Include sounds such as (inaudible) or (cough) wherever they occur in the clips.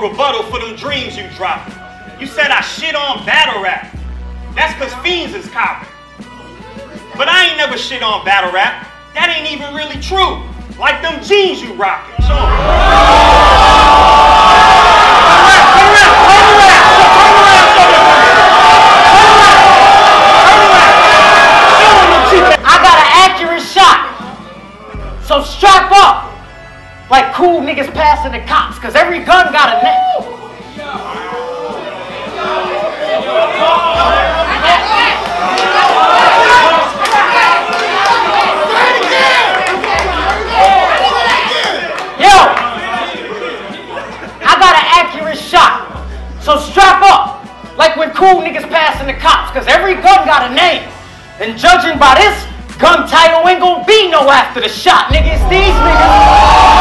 rebuttal for them dreams you dropped. You said I shit on battle rap. That's cause fiends is copping. But I ain't never shit on battle rap. That ain't even really true. Like them jeans you rockin'. Cool niggas passing the cops, cause every gun got a name. And judging by this, gun title ain't gonna be no after the shot, nigga. It's these niggas.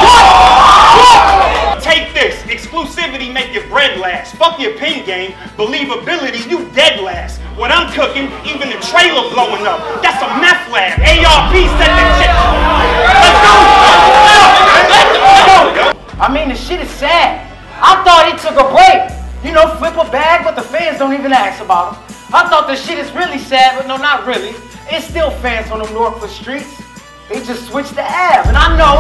What? What? Take this. Exclusivity make your bread last. Fuck your pin game. Believability, you dead last. What I'm cooking, even the trailer blowing up. That's a meth lab. ARP set the shit. Let's go. Let's go. I mean, the shit is sad. I thought he took a break. You know, flip a bag, but the fans don't even ask about him. I thought the shit is really sad, but no, not really. It's still fans on them Norfolk streets. They just switched the Ave, and I know.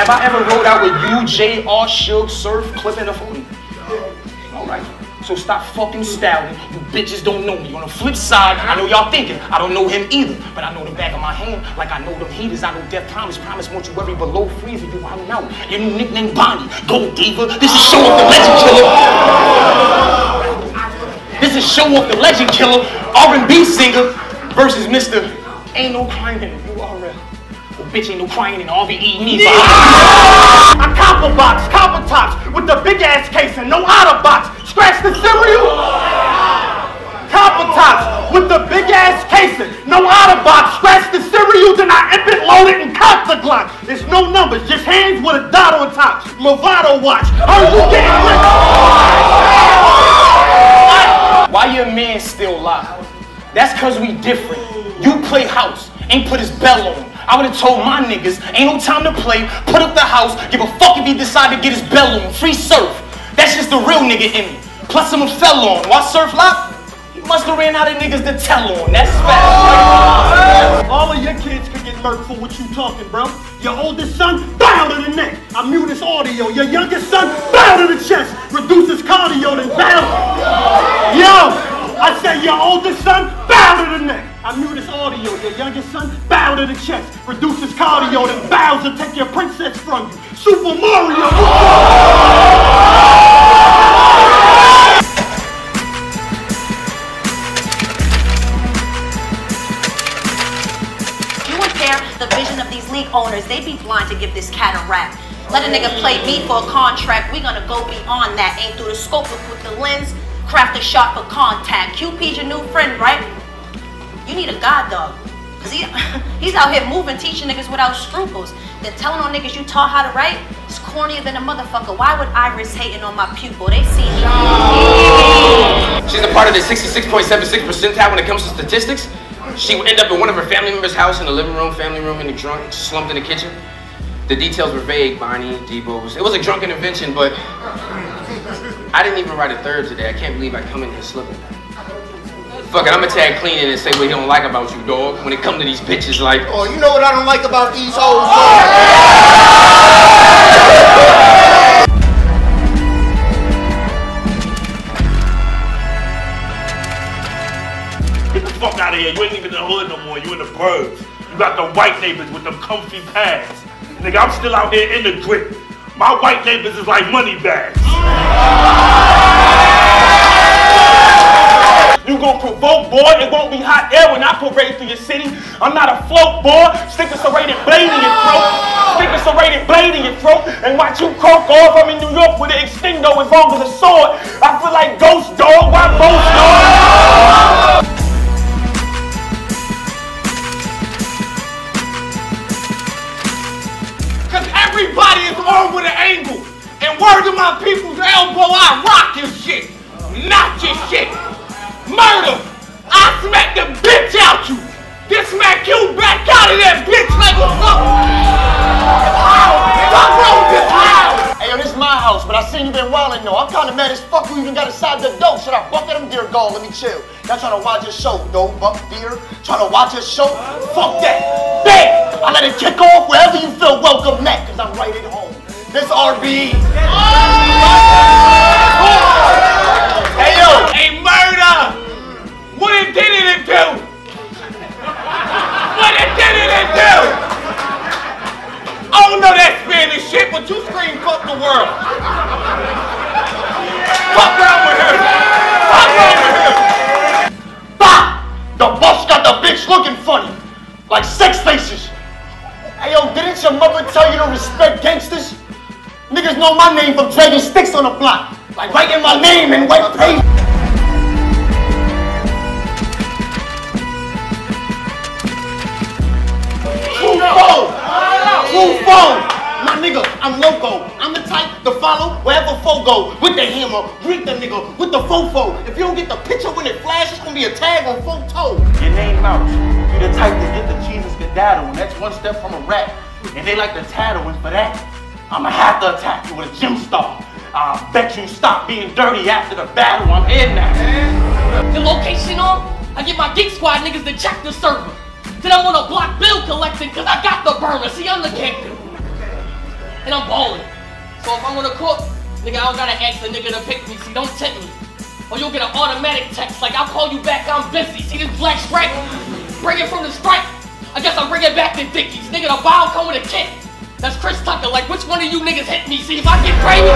Have I ever rode out with you, J.R. Suge, Surf, Clipping the 40? So stop fucking styling. You bitches don't know me. On the flip side, I know y'all thinking I don't know him either. But I know the back of my hand like I know them heaters. I know Death Promise. Promise mortuary below freezer. You out now. Your new nickname Bonnie. Gold Diva. This is Showoff the legend killer. This is Showoff the legend killer. R&B singer versus Mr. Ain't no crime bitch, ain't no crying in RBE neither. A copper box, copper tops, with the big ass case and no outer box. Scratch the cereal. Copper tops, with the big ass casing, no outer box. Scratch the cereal, then I imp it, load it, and the Glock. There's no numbers, just hands with a dot on top. Movado watch. Are you getting rich? Why your man still lie? That's cause we different. You play house, ain't put his bell on. I would've told my niggas, ain't no time to play, put up the house, give a fuck if he decide to get his bell on. Free surf. That's just the real nigga in me. Plus someone fell on. Why surf lock? He must have ran out of niggas to tell on. That's fact. All of your kids could get murked for what you talking, bro. Your oldest son, bow to the neck. I mute his audio. Your youngest son, bow to the chest. Reduce his cardio, then bow. Yo, I said your oldest son, I mute this audio. Your youngest son, bow to the chest. Reduce his cardio, then bows and take your princess from you. Super Mario. You impair the vision of these league owners. They'd be blind to give this cat a rap. Let a nigga play me for a contract. We gonna go beyond that. Aim through the scope, look with the lens. Craft a shot for contact. QP's your new friend, right? Need a god dog. Cause he, (laughs) he's out here moving, teaching niggas without scruples. Then telling on niggas you taught how to write is cornier than a motherfucker. Why would Iris hating on my pupil? They see me. She's a part of the 66.76 percentile when it comes to statistics. She would end up in one of her family members' house in the living room, family room, in the drunk, slumped in the kitchen. The details were vague, Bonnie, Debo's. It was a drunken invention, but I didn't even write a third today. I can't believe I come in here slipping. Fuck it, I'ma tag clean it and say what he don't like about you, dog. When it come to these bitches, like, Oh, you know what I don't like about these hoes? dog? Get the fuck out of here. You ain't even in the hood no more. You in the burbs. You got the white neighbors with them comfy pads. Nigga, I'm still out here in the drip. My white neighbors is like money bags. You gon' provoke, boy. It won't be hot air when I parade through your city. I'm not a float, boy. Stick a serrated blade in your throat. Stick a serrated blade in your throat. And watch you croak off. I'm in New York with an extendo as long as a sword. I feel like ghost dog. Why Ghost dog? Cause everybody is on with an angle. And word to my people's elbow, I rock your shit. Not your shit. Murder. I smack the bitch out you. This smack you back out of that bitch like a fuck. Fuck wrong with this house? Hey, yo, this is my house, but I seen you been wildin' though. I'm kinda mad as fuck you even got inside the door. Should I bucket him, dear gone? Let me chill. Y'all trying to watch a show, though, buck deer. Trying to watch a show? Fuck that. Bam! I let it kick off wherever you feel welcome at, cause I'm right at home. This RBE. Hey, but you scream fuck the world. Fuck around with him. Fuck around with him. Bah! The boss got the bitch looking funny. Like sex faces. Hey yo, didn't your mother tell you to respect gangsters? Niggas know my name from dragging sticks on the block. Like writing my name in white paper. Truefoe! True phone! My nigga, I'm loco. I'm the type to follow wherever foe go. With the hammer, greet the nigga with the fofo. If you don't get the picture when it flashes, it's gonna be a tag on photo. Your name Mouse. You the type to get the Jesus skedaddle, and that's one step from a rat. And they like to tattle, and for that, I'ma have to attack you with a gym star. I bet you stop being dirty after the battle. I'm in now. The location on, I get my Geek Squad niggas to check the server. Then I'm on a block bill collecting cause I got the burner. See, I'm the captain. And I'm balling. So if I wanna cook, nigga, I don't gotta ask the nigga to pick me. See, don't tempt me. Or you'll get an automatic text like, I'll call you back, I'm busy. See this black stripe? Bring it from the stripe. I guess I'm bringing back the Dickies. Nigga, the bottle come with a kick. That's Chris Tucker. Like, which one of you niggas hit me? See, if I get crazy.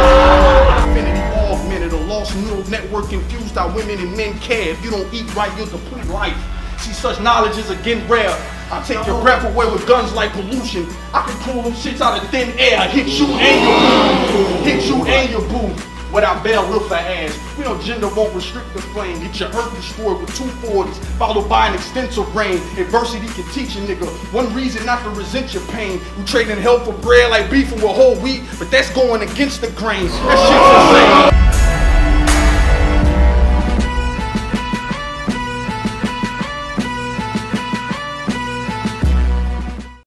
Infinity augmented, a lost neural network confused how women and men care. If you don't eat right, you'll deplete life. See, such knowledge is again rare. I take your breath away with guns like pollution. I can pull them shits out of thin air. Hit you and your boo. Hit you and your boo. Without bail, look for ass. We know gender won't restrict the flame. Get your earth destroyed with two 40s, followed by an extensive rain. Adversity can teach a nigga one reason not to resent your pain. You trading hell for bread like beef with whole wheat, but that's going against the grain. That shit's insane.